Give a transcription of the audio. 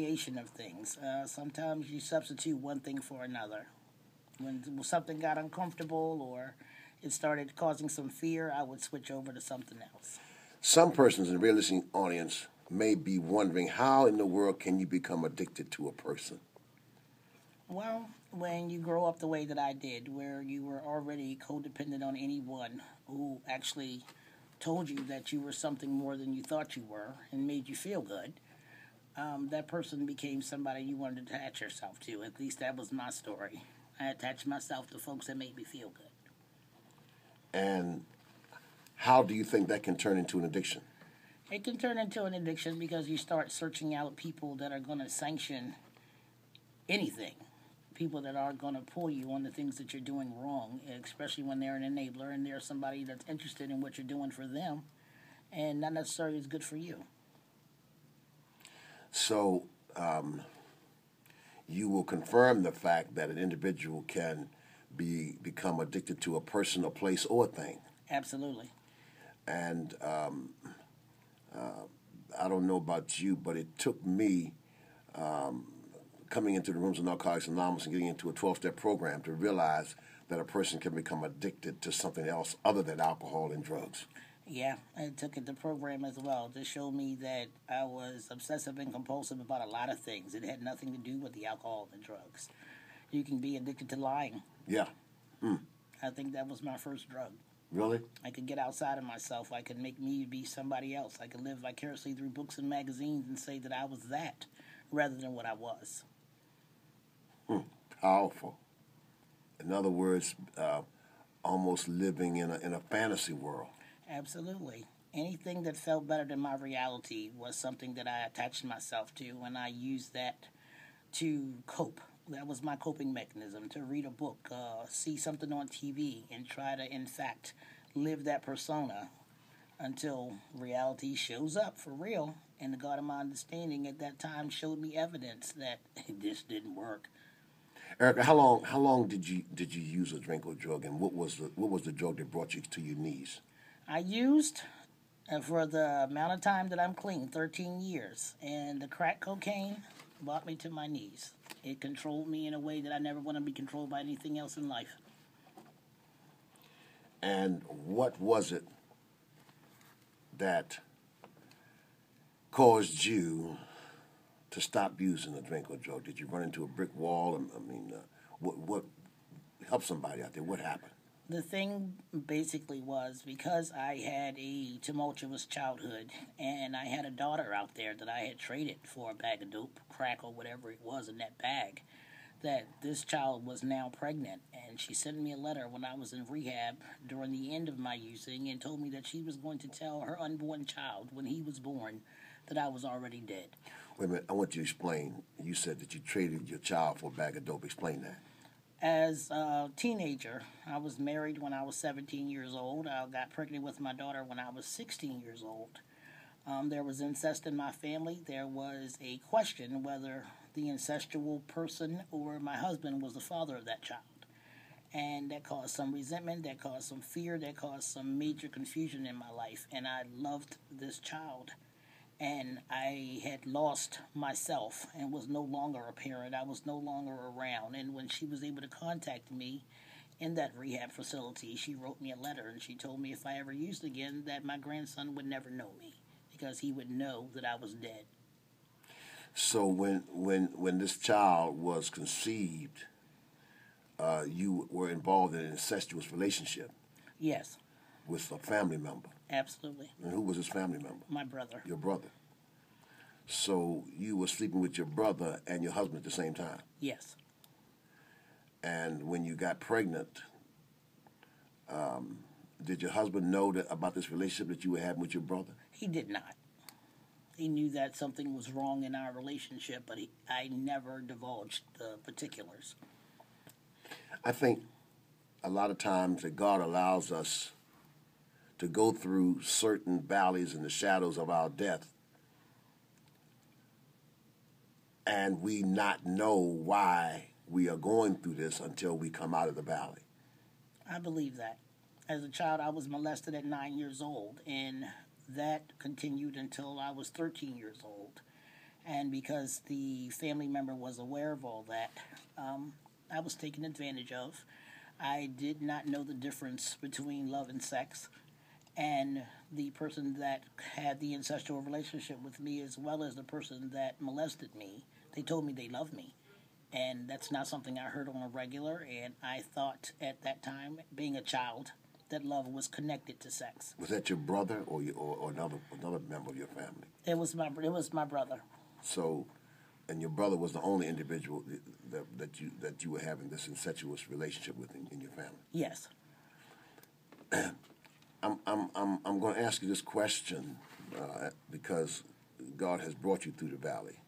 variation of things. Uh, sometimes you substitute one thing for another. When something got uncomfortable or it started causing some fear, I would switch over to something else. Some persons in the real listening audience may be wondering how in the world can you become addicted to a person? Well, when you grow up the way that I did, where you were already codependent on anyone who actually told you that you were something more than you thought you were and made you feel good, um, that person became somebody you wanted to attach yourself to. At least that was my story. I attached myself to folks that made me feel good. And how do you think that can turn into an addiction? It can turn into an addiction because you start searching out people that are going to sanction anything. People that are going to pull you on the things that you're doing wrong, especially when they're an enabler and they're somebody that's interested in what you're doing for them and not necessarily is good for you. So, um, you will confirm the fact that an individual can be become addicted to a person, a place, or a thing. Absolutely. And um, uh, I don't know about you, but it took me um, coming into the rooms of Narcotics Anonymous and getting into a 12 step program to realize that a person can become addicted to something else other than alcohol and drugs. Yeah, I took it to program as well to show me that I was obsessive and compulsive about a lot of things. It had nothing to do with the alcohol and the drugs. You can be addicted to lying. Yeah. Mm. I think that was my first drug. Really? I could get outside of myself. I could make me be somebody else. I could live vicariously through books and magazines and say that I was that rather than what I was. Mm. Powerful. In other words, uh, almost living in a, in a fantasy world. Absolutely. Anything that felt better than my reality was something that I attached myself to, and I used that to cope. That was my coping mechanism to read a book, uh, see something on TV, and try to, in fact, live that persona until reality shows up for real. And the God of my understanding at that time showed me evidence that this didn't work. Erica, how long how long did you did you use a drink or drug, and what was the what was the drug that brought you to your knees? I used uh, for the amount of time that I'm clean, 13 years, and the crack cocaine brought me to my knees. It controlled me in a way that I never want to be controlled by anything else in life. And what was it that caused you to stop using a drink or drug? Did you run into a brick wall? I mean, uh, what what help somebody out there? What happened? The thing basically was because I had a tumultuous childhood and I had a daughter out there that I had traded for a bag of dope, crack, or whatever it was in that bag, that this child was now pregnant. And she sent me a letter when I was in rehab during the end of my using and told me that she was going to tell her unborn child when he was born that I was already dead. Wait a minute, I want you to explain. You said that you traded your child for a bag of dope. Explain that as a teenager, I was married when I was 17 years old. I got pregnant with my daughter when I was 16 years old. Um, there was incest in my family. There was a question whether the incestual person or my husband was the father of that child. And that caused some resentment, that caused some fear, that caused some major confusion in my life. And I loved this child and I had lost myself and was no longer a parent. I was no longer around. And when she was able to contact me in that rehab facility, she wrote me a letter and she told me if I ever used again, that my grandson would never know me because he would know that I was dead. So when when when this child was conceived, uh, you were involved in an incestuous relationship. Yes. With a family member. Absolutely. And who was his family member? My brother. Your brother. So you were sleeping with your brother and your husband at the same time? Yes. And when you got pregnant, um, did your husband know that, about this relationship that you were having with your brother? He did not. He knew that something was wrong in our relationship, but he, I never divulged the particulars. I think a lot of times that God allows us to go through certain valleys in the shadows of our death and we not know why we are going through this until we come out of the valley. I believe that. As a child, I was molested at nine years old, and that continued until I was 13 years old. And because the family member was aware of all that, um, I was taken advantage of. I did not know the difference between love and sex. And the person that had the incestual relationship with me, as well as the person that molested me, they told me they loved me. And that's not something I heard on a regular. And I thought at that time, being a child, that love was connected to sex. Was that your brother or, your, or, or another another member of your family? It was my it was my brother. So, and your brother was the only individual that, that you that you were having this incestuous relationship with in, in your family. Yes. I'm I'm I'm I'm going to ask you this question uh, because God has brought you through the valley,